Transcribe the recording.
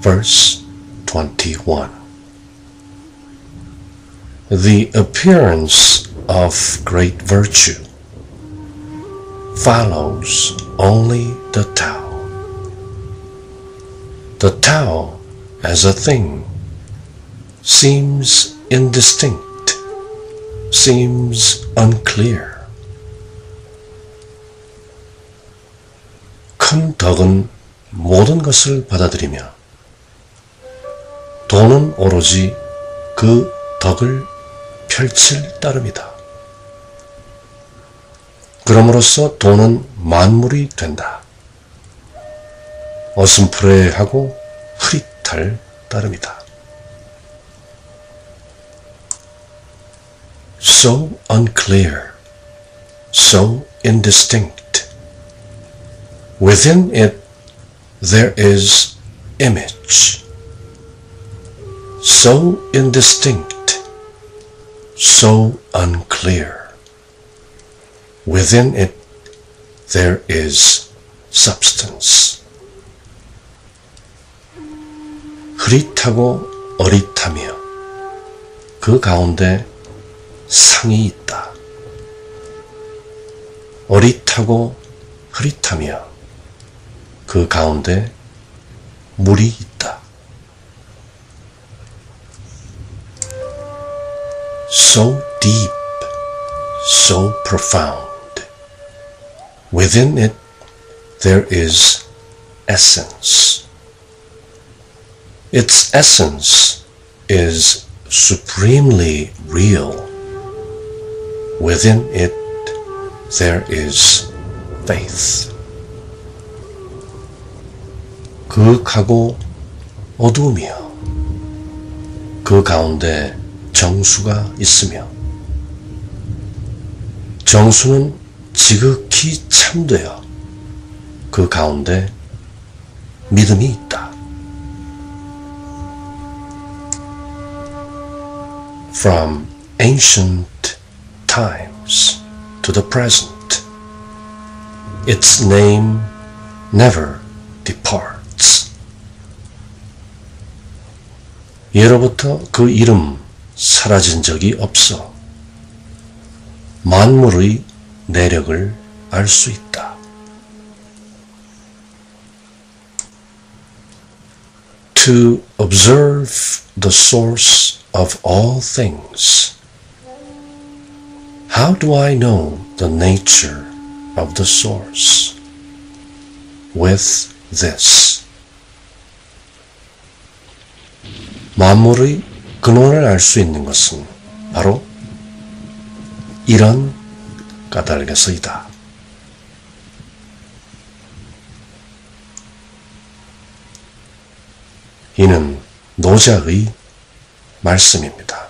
verse 21. The appearance of great virtue follows only the Tao. The Tao as a thing seems indistinct, seems unclear. 큰 덕은 모든 것을 받아들이며 돈은 오로지 그 덕을 펼칠 따름이다. 그럼으로써 돈은 만물이 된다. 어슴푸레하고 흐릿할 따름이다. So unclear, so indistinct. Within it there is image. So indistinct, so unclear. Within it there is substance. 흐릿하고 어릿하며 그 가운데 상이 있다. 어릿하고 흐릿하며 그 가운데 물이 있다. So deep, so profound. Within it there is essence. Its essence is supremely real. Within it there is faith. 그윽하고 어두우며 그 가운데 정수가 있으며 정수는 지극히 참되어 그 가운데 믿음이 있다. From ancient times to the present, its name never departs. 예로부터 그 이름 사라진 적이 없어 만물의 내력을 알 수 있다. To observe the source of all things. How do I know the nature of the source? With this. 만물의 근원을 알 수 있는 것은 바로 이런 까닭에서이다. 이는 노자의 말씀입니다.